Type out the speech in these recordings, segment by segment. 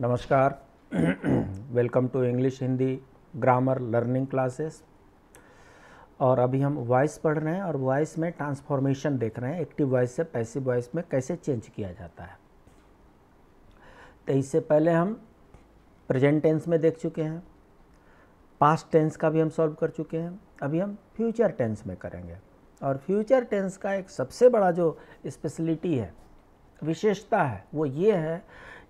नमस्कार। Welcome to English Hindi grammar learning classes और अभी हम वॉइस पढ़ रहे हैं और वॉइस में ट्रांसफॉर्मेशन देख रहे हैं। एक्टिव वॉइस से पैसिव वॉइस में कैसे चेंज किया जाता है। तो इससे पहले हम प्रेजेंट टेंस में देख चुके हैं। पास्ट टेंस का भी हम सॉल्व कर चुके हैं। अभी हम फ्यूचर टेंस में करेंगे। और फ्यूचर टेंस का एक सबसे बड़ा जो स्पेशलिटी है, विशेषता है, वो ये है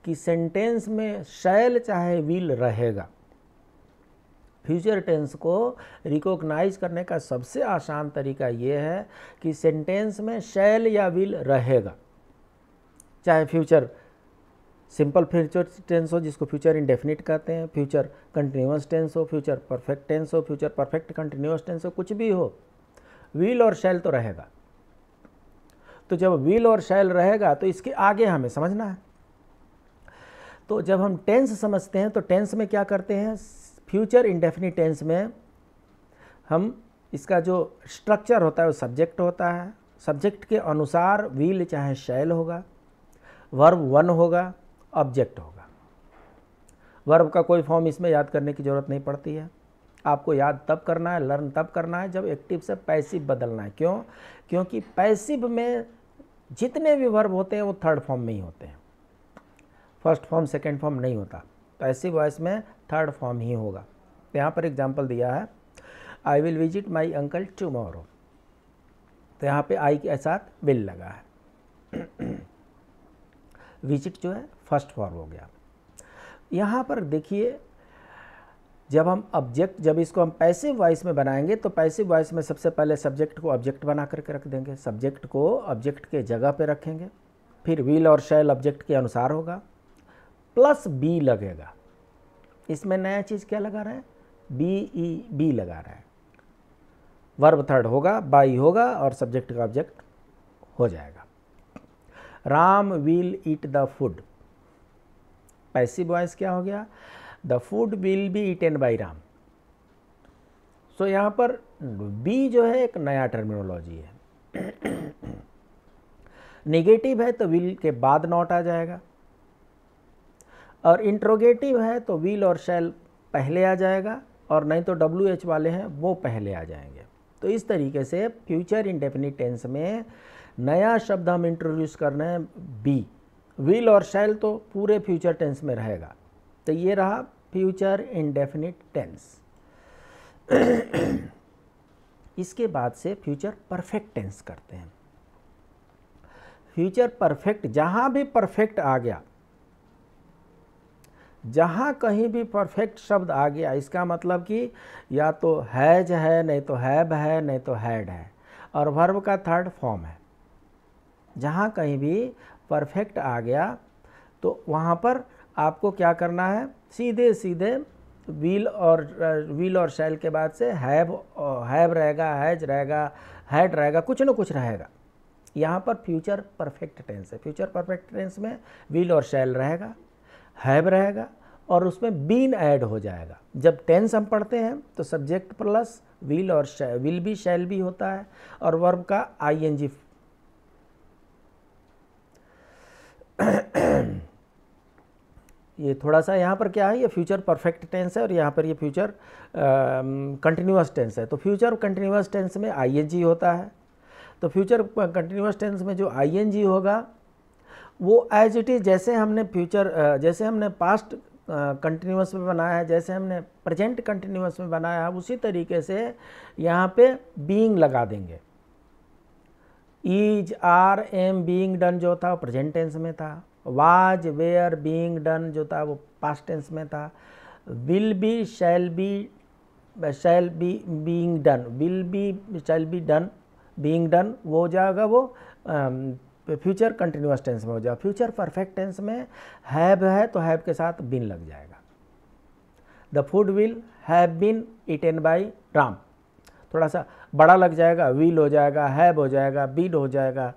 कि सेंटेंस में शैल चाहे विल रहेगा। फ्यूचर टेंस को रिकॉग्नाइज करने का सबसे आसान तरीका ये है कि सेंटेंस में शैल या विल रहेगा। चाहे फ्यूचर, सिंपल फ्यूचर टेंस हो जिसको फ्यूचर इंडेफिनिट कहते हैं, फ्यूचर कंटिन्यूस टेंस हो, फ्यूचर परफेक्ट टेंस हो, फ्यूचर परफेक्ट कंटिन्यूस टेंस हो, कुछ भी हो, विल और शैल तो रहेगा। तो जब विल और शैल रहेगा तो इसके आगे हमें समझना है। तो जब हम टेंस समझते हैं तो टेंस में क्या करते हैं? फ्यूचर इंडेफिनिट टेंस में हम इसका जो स्ट्रक्चर होता है, वो सब्जेक्ट होता है। सब्जेक्ट के अनुसार विल चाहे शैल होगा वर्ब वन होगा ऑब्जेक्ट होगा। वर्ब का कोई फॉर्म इसमें याद करने की ज़रूरत नहीं पड़ती है। आपको याद तब करना है लर्न तब करना है, जब एक्टिव से पैसिव बदलना है। क्यों? क्योंकि पैसिव में जितने भी वर्ब होते हैं, वो थर्ड फॉर्म में ही होते हैं। फ़र्स्ट फॉर्म, सेकेंड फॉर्म नहीं होता। पैसिव वॉइस में थर्ड फॉर्म ही होगा। तो यहाँ पर एग्ज़ाम्पल दिया है I will visit my uncle tomorrow तो यहाँ पे आई के साथ विल लगा है। विज़िट जो है, फ़र्स्ट फॉर्म हो गया। यहाँ पर देखिए, जब हम ऑब्जेक्ट जब इसको हम पैसिव वॉइस में बनाएँगे तो पैसिव वॉइस में सबसे पहले सब्जेक्ट को ऑब्जेक्ट बना करके रख देंगे। सब्जेक्ट को ऑब्जेक्ट के जगह पे रखेंगे। फिर व्हील और शैल ऑब्जेक्ट के अनुसार होगा। प्लस बी लगेगा। इसमें नया चीज़ क्या लगा रहे हैं? बी, ई, बी लगा रहे हैं। वर्ब थर्ड होगा, बाई होगा और सब्जेक्ट का ऑब्जेक्ट हो जाएगा। Ram will eat the food. Passive voice क्या हो गया? The food will be eaten by Ram. So यहाँ पर बी जो है एक नया टर्मिनोलॉजी है। निगेटिव है तो विल के बाद नॉट आ जाएगा। और इंट्रोगेटिव है तो विल और शैल पहले आ जाएगा और नहीं तो डब्ल्यू एच वाले हैं, वो पहले आ जाएँगे। तो इस तरीके से फ्यूचर इंडेफिनिट टेंस में नया शब्द हम इंट्रोड्यूस कर रहे हैं बी विल और शैल तो पूरे फ्यूचर टेंस में रहेगा। तो ये रहा फ्यूचर इंडेफिनिट टेंस इसके बाद से फ्यूचर परफेक्ट टेंस करते हैं। फ्यूचर परफेक्ट जहाँ भी परफेक्ट आ गया जहाँ कहीं भी परफेक्ट शब्द आ गया, इसका मतलब कि या तो हैज़ है, नहीं तो हैब है, नहीं तो हैड है, और वर्ब का थर्ड फॉर्म है। जहाँ कहीं भी परफेक्ट आ गया तो वहाँ पर आपको क्या करना है? सीधे सीधे व्हील और व्हील और शैल के बाद से हैब हैब रहेगा, हैज़ रहेगा, हैड रहेगा, कुछ ना कुछ रहेगा। यहाँ पर फ्यूचर परफेक्ट टेंस है। फ्यूचर परफेक्ट टेंस में व्हील और शैल रहेगा। हैव रहेगा और उसमें बीन ऐड हो जाएगा। जब टेंस हम पढ़ते हैं तो सब्जेक्ट प्लस विल और विल भी, शैल भी होता है और वर्ब का आई एन जी ये थोड़ा सा यहाँ पर क्या है, ये फ्यूचर परफेक्ट टेंस है और यहाँ पर ये फ्यूचर कंटिन्यूस टेंस है। तो फ्यूचर कंटिन्यूस टेंस में आईएनजी होता है। तो फ्यूचर कंटिन्यूस टेंस में जो आईएनजी होगा वो एज इट इज़ जैसे हमने फ्यूचर जैसे हमने पास्ट कंटिन्यूस में बनाया है, जैसे हमने प्रेजेंट कंटिन्यूस में बनाया है, उसी तरीके से यहाँ पे बीइंग लगा देंगे। Is are am being done जो था वो प्रेजेंट टेंस में था। वाज वेयर बीइंग डन जो था वो पास्ट टेंस में था। Will be shall be shall be being done will be shall be done being done वो हो जाएगा वो फ्यूचर कंटिन्यूस टेंस में हो जाएगा फ्यूचर परफेक्ट टेंस में हैव है तो हैव के साथ बिन लग जाएगा। The food will have been eaten by Ram. थोड़ा सा बड़ा लग जाएगा, विल हो जाएगा, हैव हो जाएगा, बिन हो जाएगा,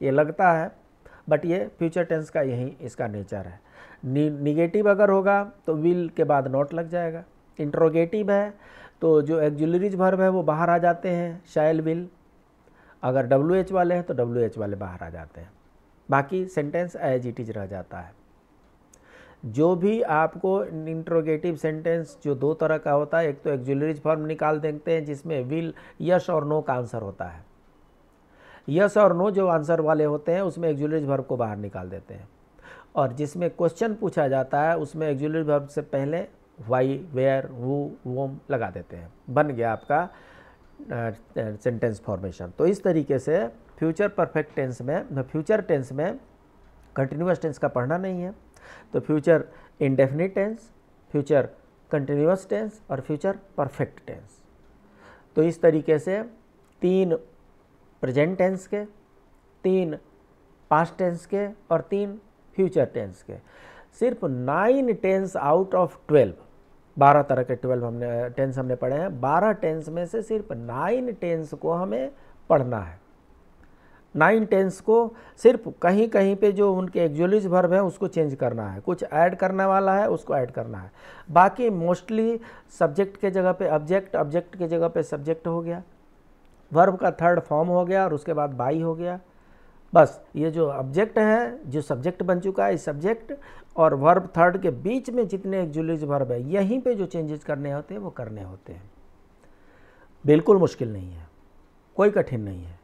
ये लगता है, बट ये फ्यूचर टेंस का यही इसका नेचर है। निगेटिव अगर होगा तो विल के बाद नोट लग जाएगा। इंट्रोगेटिव है तो जो एक्जुलरीज वर्ब है वो बाहर आ जाते हैं शायल विल अगर डब्ल्यू एच वाले हैं तो डब्ल्यू एच वाले बाहर आ जाते हैं। बाकी सेंटेंस एज इट इज़ रह जाता है। जो भी आपको इंट्रोगेटिव सेंटेंस जो दो तरह का होता है, एक तो एक्जुलरीज फॉर्म निकाल देते हैं, जिसमें विल यस और नो का आंसर होता है। यस और नो जो आंसर वाले होते हैं, उसमें एक्जुलरीज वर्ब को बाहर निकाल देते हैं। और जिसमें क्वेश्चन पूछा जाता है, उसमें एक्जुलरी वर्ब से पहले वाई वेयर वू वोम लगा देते हैं। बन गया आपका सेंटेंस फॉर्मेशन। तो इस तरीके से फ्यूचर परफेक्ट टेंस में फ्यूचर टेंस में कंटिन्यूस टेंस का पढ़ना नहीं है। तो future indefinite tense, future continuous tense और फ्यूचर परफेक्ट टेंस। तो इस तरीके से तीन प्रेजेंट टेंस के, तीन पास्ट टेंस के और तीन फ्यूचर टेंस के। सिर्फ़ nine tense out of twelve बारह तरह के ट्वेल्व हमने, टेंस हमने पढ़े हैं। बारह टेंस में से सिर्फ़ नाइन टेंस को हमें पढ़ना है। नाइन टेंस को सिर्फ़ कहीं कहीं पे जो उनके एक्जुअलिस वर्ब है, उसको चेंज करना है। कुछ ऐड करने वाला है, उसको ऐड करना है। बाकी मोस्टली सब्जेक्ट के जगह पे ऑब्जेक्ट ऑब्जेक्ट के जगह पे सब्जेक्ट हो गया। वर्ब का थर्ड फॉर्म हो गया और उसके बाद बाई हो गया। बस, ये जो ऑब्जेक्ट है, जो सब्जेक्ट बन चुका है सब्जेक्ट और वर्ब थर्ड के बीच में जितने एक्जुअलिस वर्ब है, यहीं पे जो चेंजेस करने होते हैं, वो करने होते हैं। बिल्कुल मुश्किल नहीं है, कोई कठिन नहीं है।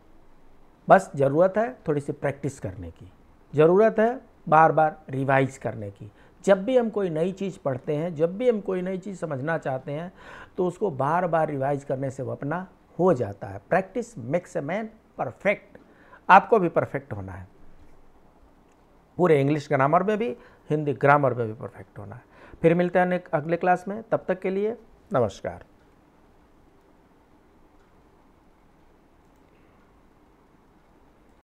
बस ज़रूरत है थोड़ी सी प्रैक्टिस करने की। ज़रूरत है बार बार रिवाइज करने की। जब भी हम कोई नई चीज़ पढ़ते हैं, जब भी हम कोई नई चीज़ समझना चाहते हैं तो उसको बार बार रिवाइज करने से वो अपना हो जाता है। Practice makes a man perfect आपको भी परफेक्ट होना है। पूरे इंग्लिश ग्रामर में भी, हिंदी ग्रामर में भी परफेक्ट होना है। फिर मिलते हैं अगले क्लास में, तब तक के लिए नमस्कार।